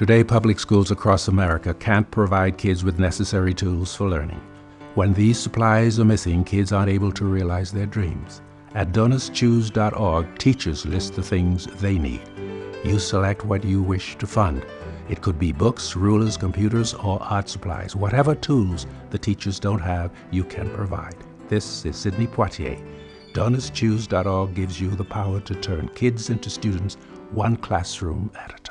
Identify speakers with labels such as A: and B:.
A: Today, public schools across America can't provide kids with necessary tools for learning. When these supplies are missing, kids aren't able to realize their dreams. At donorschoose.org, teachers list the things they need. You select what you wish to fund. It could be books, rulers, computers, or art supplies. Whatever tools the teachers don't have, you can provide. This is Sidney Poitier. DonorsChoose.org gives you the power to turn kids into students one classroom at a time.